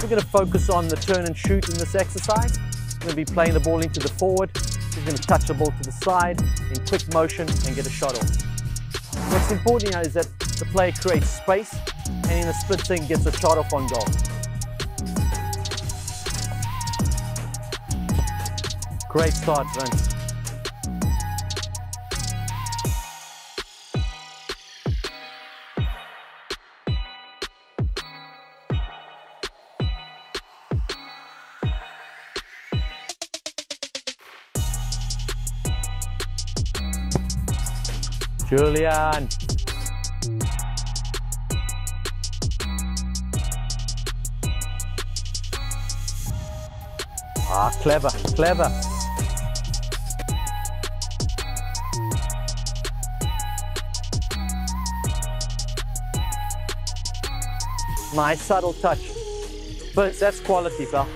We're going to focus on the turn and shoot in this exercise. We're going to be playing the ball into the forward. We're going to touch the ball to the side in quick motion and get a shot off. What's important here is that the player creates space and in a split second gets a shot off on goal. Great start, Vince. Julian. Ah, clever, clever. Nice subtle touch. But that's quality, pal.